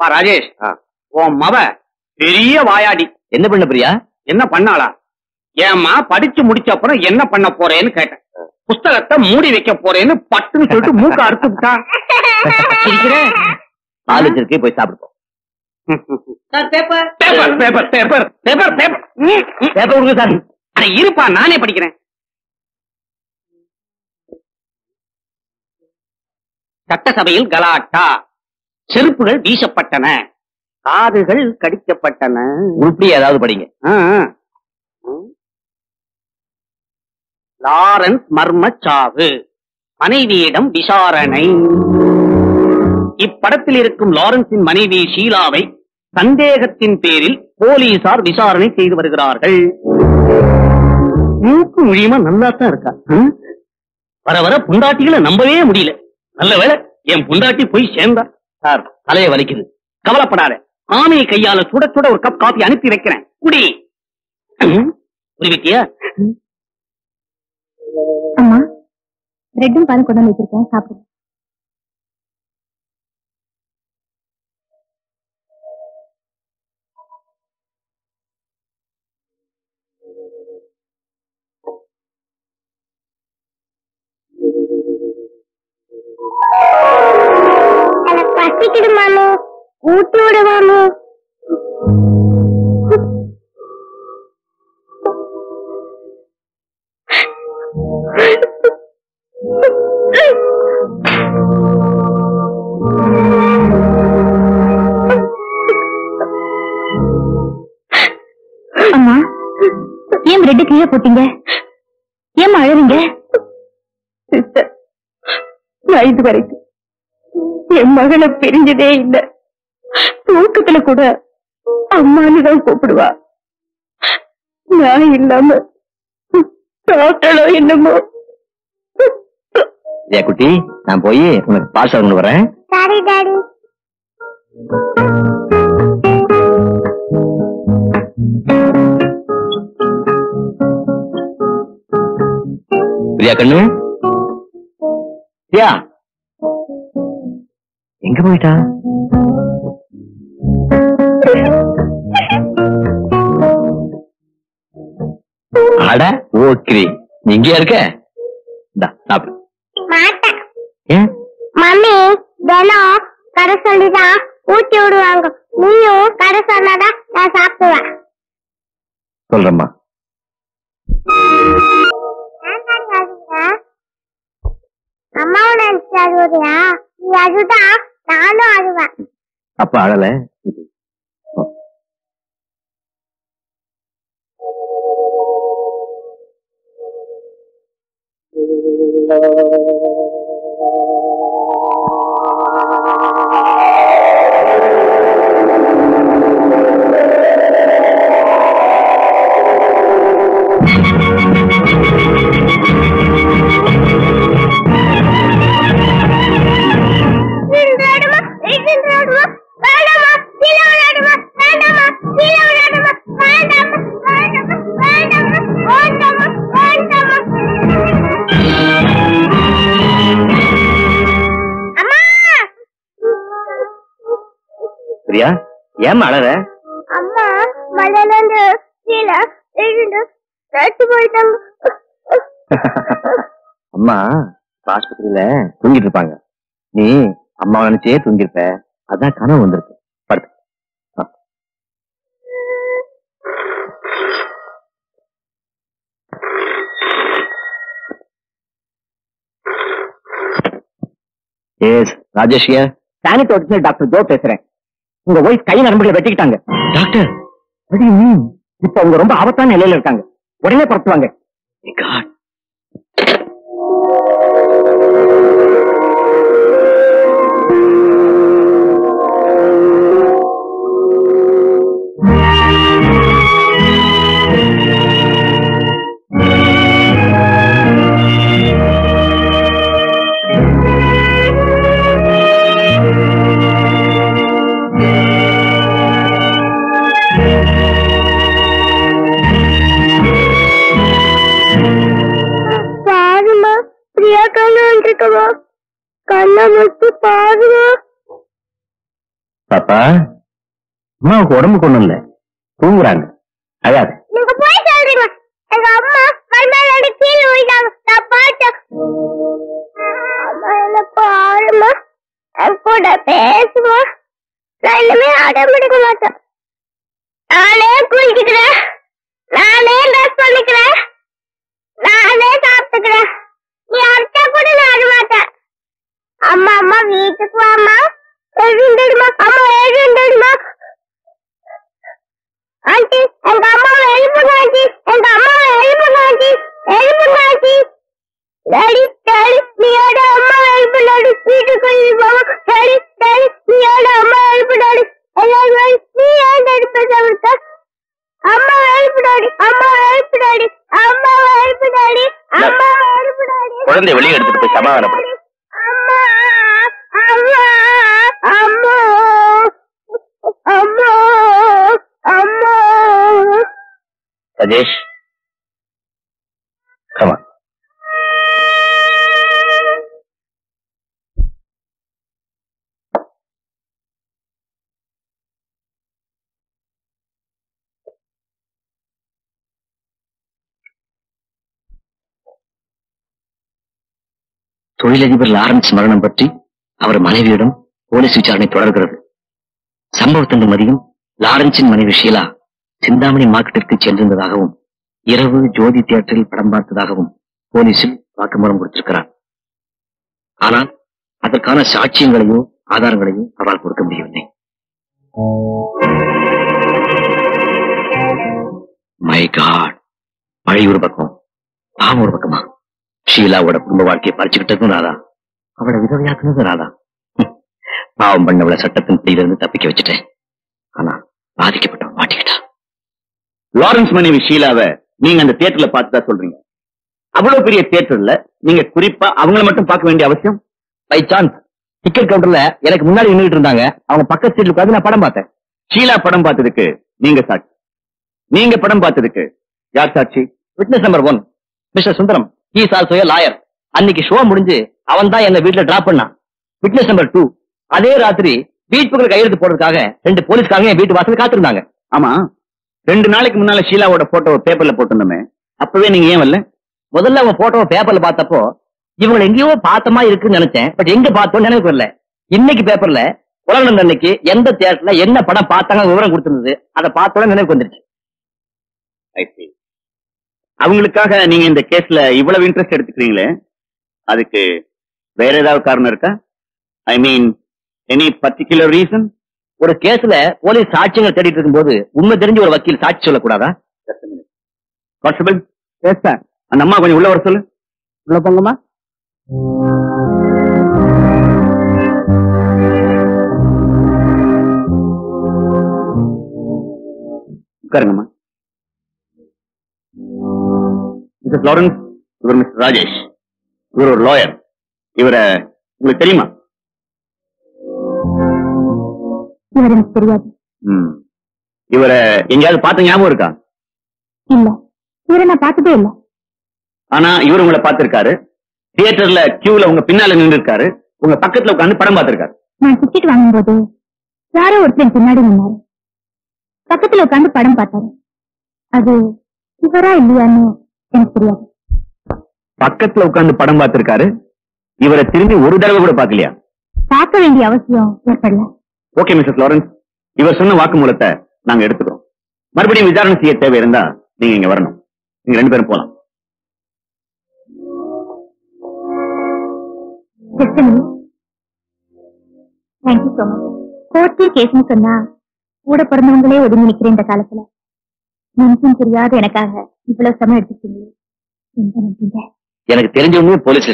பா ராஜேஷ். உன் மவ பெரிய வாயாடி. என்ன பண்ண பிரியா? என்ன பண்ணாளா? ஏம்மா படிச்சு முடிச்ச அப்புறம் என்ன பண்ண போறேன்னு கேட்டேன். புஸ்தகத்தை மூடி வைக்க போறேன்னு பட்டுன்னு சொல்லிட்டு மூக்க அறுத்து விட்டா காலேஜ் இருக்கே போய் சாப்பிடுவோம் paper paper paper paper paper paper கொடுங்க சார். அட இருப்பா நானே படிக்கிறேன். சட்டசபையில் கலாட்டா. செருப்புகள் வீசப்பட்டன. காதுகள் கடிக்கப்பட்டன. உருப்படி ஏதாவது படிங்க. லாரன்ஸ் மர்மச்சாவு. மனைவியிடம் விசாரணை. இப்படத்தில் இருக்கும் லாரன்ஸின் மனைவி ஷீலாவை சந்தேகத்தின் பேரில் போலீசார் விசாரணை செய்து வருகிறார்கள். மூக்கு மொழியமா? நல்லா தான் இருக்கா? வர வர புண்டாட்டிகளை நம்பவே முடியல. நல்ல என் புண்டாட்டி போய் சேர்ந்தா. சார் தலையை வலிக்குது. கவலைப்படாத. மாமியை கையால சுட சுட ஒரு கப் காபி அனுப்பி வைக்கிறேன். குடி. புரிவிட்டியா? அம்மா பிரெட்டும் பால் கொண்டு வந்து வச்சிருக்கேன். சாப்பிடுங்க பசிக்குது மாமு ஊட்டி விடு மாமு அம்மா ஏன் பிரெட் கீழே போட்டீங்க? ஏன் அழறீங்க? நான் இது வரைக்கும் என் மகளை பிரிஞ்சதே இல்ல. தூக்கத்துல கூட அம்மான்னு தான் கூப்பிடுவா. நான் இல்லாம என்னமோ. ஏ குட்டி நான் போய் உனக்கு பால் கொண்டு வரேன். சாரி டாடி பிரியா கண்ணு. பிரியா. எங்க போயிட்டா? அட ஓகே நீ இங்கேயா இருக்க? மம்மி தினம் கடை சொல்லிதான் ஊட்டி விடுவாங்க. நீயும் கடை சொன்னாதான் நான் சாப்பிடுவேன். சொல்றேம்மா. அம்மாவும் நினைச்சு அழுவுறியா நீ அழுதா நானும் அழுவேன். அப்ப அழல? விளையாடுமா ஏம்மா அழற அம்மா மலையில இருந்து கீழே விழுந்து போயிட்டாங்க. அம்மா ஆஸ்பத்திரியில தூங்கிட்டு இருப்பாங்க. நீ அம்மா நினைச்சே தூங்கிருப்ப அதான் கனவு வந்திருக்கு. படுத்து. எஸ் ராஜேஷ். சானிட்டோட டாக்டர் ஜோ பேசுறேன். உங்க ஒய்ஃப் கை நரம்புகளை வெட்டிக்கிட்டாங்க. டாக்டர் இப்ப அவங்க ரொம்ப ஆபத்தான நிலையில இருக்காங்க. உடனே புறத்துவாங்க பாப்பா அம்மாவுக்கு உடம்பு கொண்டு இல்ல. தூங்குறாங்க. அழாது. நீங்க போய் சொல்றீங்க. எங்க அம்மா மண்மேல கீழே விழுந்தாங்க. நான் பார்த்தேன். அம்மா என் கூட பேசுமா நான் இனிமே அடம் பிடிக்க மாட்டேன். நானே குளிச்சுக்கிறேன். நானே ட்ரெஸ் பண்ணிக்கிறேன். நானே சாப்பிட்டுக்கிறேன். நீ கூட நான் மாட்டேன் அம்மா அம்மா வீட்டுக்கு வாமா எழுந்துடுமா அம்மா எழுந்துடுமா. ஆண்டி எங்க அம்மா எழுப்புங்க ஆண்டி. எங்க அம்மா எழுப்புங்க ஆண்டி. எழுப்புங்க ஆண்டி. டாடி டாடி நீயோட அம்மா எழுப்பு டாடி வீட்டுக்கு போவோம் டாடி டாடி நீயோட அம்மா எழுப்பு டாடி எல்லாரும் நீ ஏன் டாடி பேச அம்மா எழுப்பு டாடி அம்மா எழுப்பு டாடி அம்மா எழுப்பு டாடி அம்மா எழுப்பு டாடி குழந்தைய வெளியே எடுத்துட்டு போய் சமாதானப்படு. சஜேஷ் தொழிலதிபர் லாரன்ஸ் மரணம் பற்றி அவர் மனைவியிடம் போலீஸ் விசாரணை தொடர்கிறது. சம்பவத்தின் மதியம் லாரன்ஸின் மனைவி ஷீலா சிந்தாமணி மார்க்கெட்டிற்கு சென்றிருந்ததாகவும் இரவு ஜோதி தியேட்டரில் படம் பார்த்ததாகவும் போலீசில் வாக்குமூலம் கொடுத்திருக்கிறார். ஆனால் அதற்கான சாட்சியங்களையோ ஆதாரங்களையோ அவரால் கொடுக்க முடியவில்லை. மை காட் மழை ஒரு பக்கம் பாவம் ஒரு பக்கமா? ஷீலாவோட குடும்ப வாழ்க்கையை பறிச்சுக்கிட்டதும் ராதா அவளை விதவையாக்குனதும் ராதா பாவம் பண்ணவளை சட்டத்தின் பிடியிலிருந்து தப்பிக்க வச்சுட்டேன். ஆனா பாதிக்கப்பட்டவன். லாரன்ஸ் மனைவி ஷீலாவை நீங்க அந்த தியேட்டர்ல பார்த்துதான் சொல்றீங்க? அவ்வளவு பெரிய தியேட்டர்ல நீங்க குறிப்பா அவங்கள மட்டும் பார்க்க வேண்டிய அவசியம்? பை சான்ஸ் டிக்கெட் கவுண்டர்ல எனக்கு முன்னாடி நின்றுட்டு இருந்தாங்க. அவங்க பக்க சீட்ல உட்காந்து நான் படம் பார்த்தேன். ஷீலா படம் பார்த்ததுக்கு நீங்க சாட்சி. நீங்க படம் பார்த்ததுக்கு யார் சாட்சி? Witness number one mister Sundaram. Is also a lawyer அன்னைக்கு ஷோ முடிஞ்சு அவன் தான் என்ன வீட்டுல டிராப் பண்ணான். விட்னஸ் நம்பர் டூ அதே ராத்திரி வீட்டுக்குள்ள கையெழுத்து போடுறதுக்காக ரெண்டு போலீஸ்காரங்க என் வீட்டு வாசல் காத்திருந்தாங்க. ஆமா. ரெண்டு நாளைக்கு முன்னால ஷீலாவோட போட்டோ பேப்பர்ல போட்டிருந்தோமே அப்பவே நீங்க ஏன் வரல? முதல்ல அவன் போட்டோவை பேப்பர்ல பார்த்தப்போ இவங்களை எங்கேயோ பார்த்தமா இருக்குன்னு நினைச்சேன் பட் எங்க பார்த்தோம் நினைவு வரல. இன்னைக்கு பேப்பர்ல உலகம் அன்னைக்கு எந்த தியேட்டர்ல என்ன படம் பார்த்தாங்க விவரம் கொடுத்திருந்தது அதை பார்த்தோட நினைவுக்கு வந்துருச்சு. அவங்களுக்காக நீங்க இந்த கேஸ்ல இவ்வளவு இன்ட்ரெஸ்ட் எடுத்துக்கிறீங்களே அதுக்கு வேற ஏதாவது காரணம் இருக்கா? I mean any particular reason ஒரு கேஸ்ல போலீஸ் சாட்சியங்கள் தேடிட்டு இருக்கும்போது உண்மை தெரிஞ்ச ஒரு வக்கீல் சாட்சி சொல்லக்கூடாதா? கான்ஸ்டபிள் எஸ் சார் அந்த அம்மா கொஞ்சம் உள்ள வர சொல்லு. உள்ள போங்கம்மா. உட்காருங்கம்மா. மிஸ்டர் லாரன்ஸ் இவர் மிஸ்டர் ராஜேஷ் இவர் ஒரு லாயர் இவரை உங்களுக்கு தெரியுமா? இவர் எனக்கு தெரியாது. ம். இவரை எங்கேயாவது பார்த்த ஞாபகம் இருக்கா? இல்ல. இவரை நான் பார்த்ததே இல்ல. ஆனா இவர் உங்களை பார்த்திருக்காரு. தியேட்டர்ல கியூல உங்க பின்னால நின்று இருக்காரு உங்க பக்கத்துல உட்கார்ந்து படம் பார்த்திருக்காரு. நான் டிக்கெட் வாங்கும்போது யாரோ ஒருத்தர் பின்னாடி நின்னாரு. பக்கத்துல உட்கார்ந்து படம் பார்த்தாரு. அது இவரா இல்லையான்னு எனக்கு தெரியாது. பக்கத்துல உட்கார்ந்து படம் பார்த்திருக்காரு. இவரை திரும்பி ஒரு தடவை கூட பார்க்கலையா? பார்க்க வேண்டிய அவசியம் ஏற்படல. ஓகே மிஸ்டர் லாரன்ஸ் இவர் சொன்ன வாக்குமூலத்தை நாங்க எடுத்துக்கிறோம். மறுபடியும் விசாரணை செய்ய தேவை இருந்தா நீங்க இங்க வரணும். நீங்க ரெண்டு பேரும் போலாம். கோர்ட்டு கேஸ்னு சொன்னா கூட பிறந்தவங்களே ஒதுங்கி நிக்கிறேன் இந்த காலத்துல. நன்றியும் தெரியாத எனக்காக இவ்வளவு சமயம் நன்றிங்க எனக்கு தெரிஞ்சவங்க போலீஸ்ல